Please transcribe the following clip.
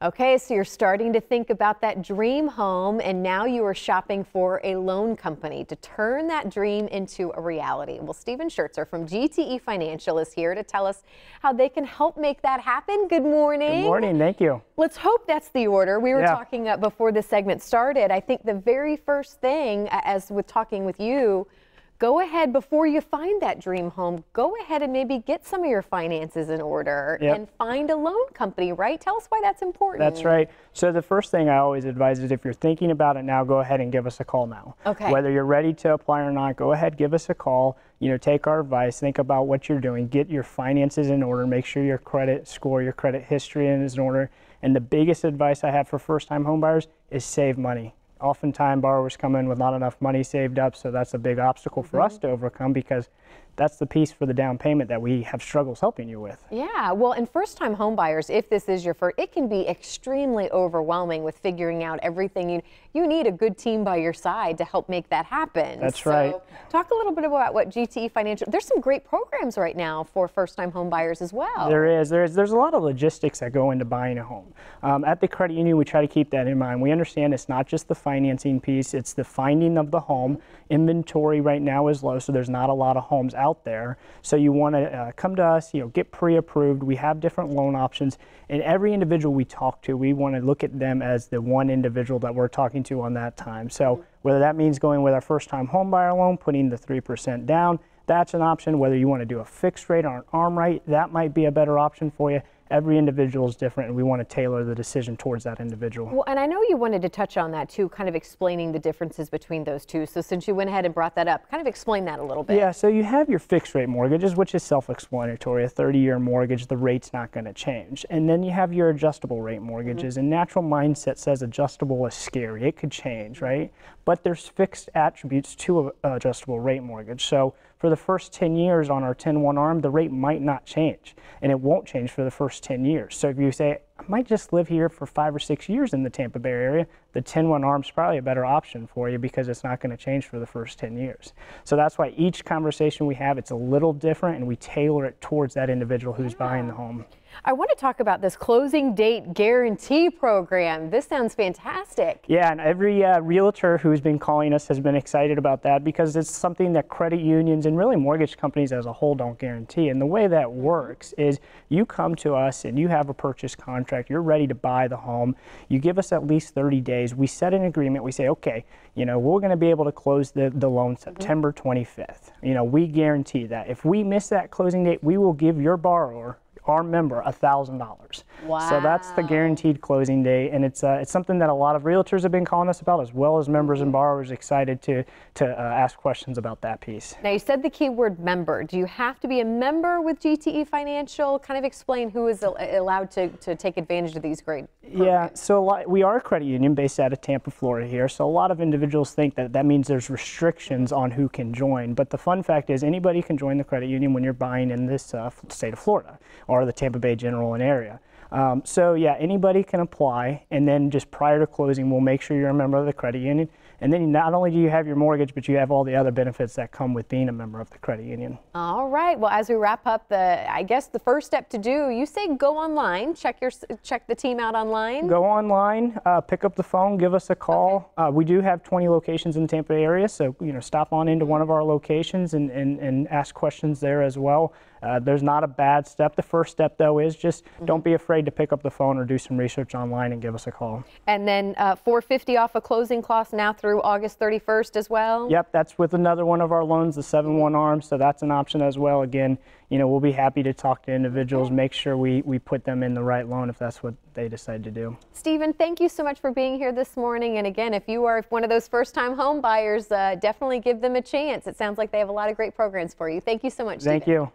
Okay, so you're starting to think about that dream home, and now you are shopping for a loan company to turn that dream into a reality. Well, Stephen Schertzer from GTE Financial is here to tell us how they can help make that happen. Good morning. Good morning, thank you. Let's hope that's the order. We were Yeah. talking before the segment started. I think the very first thing, as with talking with you, go ahead before you find that dream home, go ahead and maybe get some of your finances in order Yep. and find a loan company, right? Tell us why that's important. That's right. So the first thing I always advise is if you're thinking about it now, go ahead and give us a call now. Okay. Whether you're ready to apply or not, go ahead, give us a call. You know, take our advice, think about what you're doing, get your finances in order, make sure your credit score, your credit history is in order. And the biggest advice I have for first-time homebuyers is save money. Oftentimes borrowers come in with not enough money saved up, so that's a big obstacle for us mm-hmm. to overcome because that's the piece for the down payment that we have struggles helping you with. Yeah, well, and first-time home buyers, if this is your first, it can be extremely overwhelming with figuring out everything. You you need a good team by your side to help make that happen. That's So, right. Talk a little bit about what GTE Financial. There's some great programs right now for first-time home buyers as well. There is. There is. There's a lot of logistics that go into buying a home. Um, at the credit union, we try to keep that in mind. We understand it's not just the financing piece; it's the finding of the home. Inventory right now is low, so there's not a lot of homes out there. So you want to uh, come to us. You know, get pre-approved. We have different loan options, and every individual we talk to, we want to look at them as the one individual that we're talking to on that time. So whether that means going with our first-time home buyer loan, putting the three percent down that's an option. Whether you want to do a fixed rate or an arm rate, that might be a better option for you. Every individual is different, and we want to tailor the decision towards that individual. Well, and I know you wanted to touch on that too, kind of explaining the differences between those two. So since you went ahead and brought that up, kind of explain that a little bit. Yeah, so you have your fixed rate mortgages, which is self explanatory. A 30 year mortgage, the rate's not going to change. And then you have your adjustable rate mortgages, mm-hmm. and natural mindset says adjustable is scary. It could change, right? But there's fixed attributes to a adjustable rate mortgage. So for the first 10 years on our 10 1 arm, the rate might not change, and it won't change for the first 10 years. So if you say, I might just live here for five or six years in the Tampa Bay area, the 10 1 arm is probably a better option for you because it's not going to change for the first 10 years. So that's why each conversation we have, it's a little different, and we tailor it towards that individual who's buying the home. I want to talk about this closing date guarantee program. This sounds fantastic. Yeah, and every uh, realtor who's been calling us has been excited about that because it's something that credit unions and really mortgage companies as a whole don't guarantee. And the way that works is you come to us and you have a purchase contract, you're ready to buy the home, you give us at least 30 days, we set an agreement, we say, okay, you know, we're going to be able to close the, the loan mm-hmm. September 25th. You know, we guarantee that. If we miss that closing date, we will give your borrower our member $1,000. Wow. So that's the guaranteed closing day, and it's uh, it's something that a lot of realtors have been calling us about, as well as members and borrowers excited to to uh, ask questions about that piece. Now, you said the keyword member. Do you have to be a member with GTE Financial? Kind of explain who is al- allowed to, to take advantage of these great. Yeah, so a lot, we are a credit union based out of Tampa, Florida here. So a lot of individuals think that that means there's restrictions on who can join. But the fun fact is anybody can join the credit union when you're buying in this uh, state of Florida or the Tampa Bay general and area. Um, so yeah, anybody can apply, and then just prior to closing, we'll make sure you're a member of the credit union. And then not only do you have your mortgage, but you have all the other benefits that come with being a member of the credit union. All right. Well, as we wrap up the, I guess the first step to do, you say go online, check your, check the team out online. Go online, uh, pick up the phone, give us a call. Uh, we do have 20 locations in the Tampa area, so you know, stop on into one of our locations and, and, and ask questions there as well. Uh, there's not a bad step. The first step, though, is just don't be afraid to pick up the phone or do some research online and give us a call. And then uh, 450 off a closing cost now through August 31st as well. Yep, that's with another one of our loans, the 7-1 arm, so that's an option as well. Again, you know, we'll be happy to talk to individuals, make sure we, we put them in the right loan if that's what they decide to do. Stephen, thank you so much for being here this morning. And again, if you are one of those first-time home buyers, uh, definitely give them a chance. It sounds like they have a lot of great programs for you. Thank you so much. Thank Stephen. you.